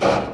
Thank you.